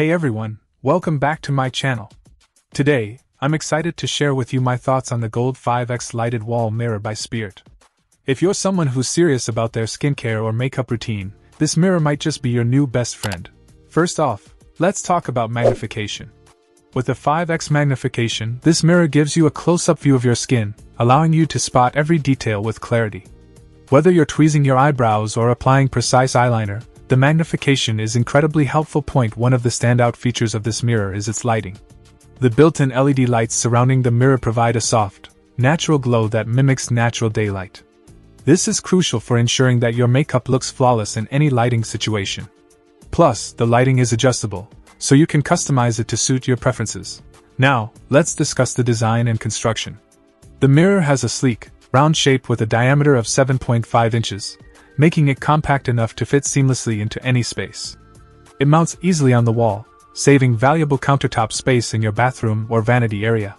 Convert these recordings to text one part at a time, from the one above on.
Hey everyone, welcome back to my channel. Today, I'm excited to share with you my thoughts on the Gold 5X Lighted Wall Mirror by Spirit. If you're someone who's serious about their skincare or makeup routine, this mirror might just be your new best friend. First off, let's talk about magnification. With a 5x magnification, this mirror gives you a close up view of your skin, allowing you to spot every detail with clarity. Whether you're tweezing your eyebrows or applying precise eyeliner, the magnification is incredibly helpful. Point one of the standout features of this mirror is its lighting. The built-in LED lights surrounding the mirror provide a soft, natural glow that mimics natural daylight. This is crucial for ensuring that your makeup looks flawless in any lighting situation. Plus, the lighting is adjustable, so you can customize it to suit your preferences. Now, let's discuss the design and construction. The mirror has a sleek, round shape with a diameter of 7.5 inches, making it compact enough to fit seamlessly into any space. It mounts easily on the wall, saving valuable countertop space in your bathroom or vanity area.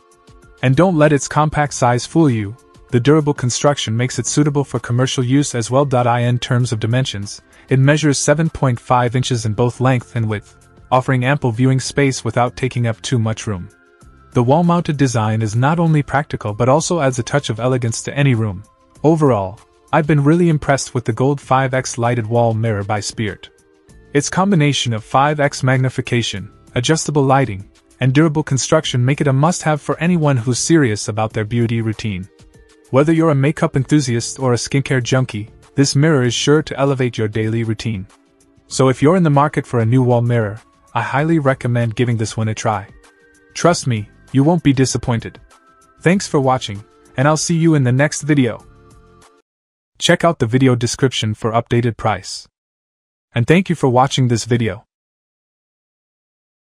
And don't let its compact size fool you, the durable construction makes it suitable for commercial use as well. In terms of dimensions, it measures 7.5 inches in both length and width, offering ample viewing space without taking up too much room. The wall mounted design is not only practical but also adds a touch of elegance to any room. Overall, I've been really impressed with the Gold 5X lighted wall mirror by Spirit. Its combination of 5X magnification, adjustable lighting, and durable construction make it a must have for anyone who's serious about their beauty routine. Whether you're a makeup enthusiast or a skincare junkie, this mirror is sure to elevate your daily routine. So if you're in the market for a new wall mirror, I highly recommend giving this one a try. Trust me, you won't be disappointed. Thanks for watching, and I'll see you in the next video. Check out the video description for updated price. And thank you for watching this video.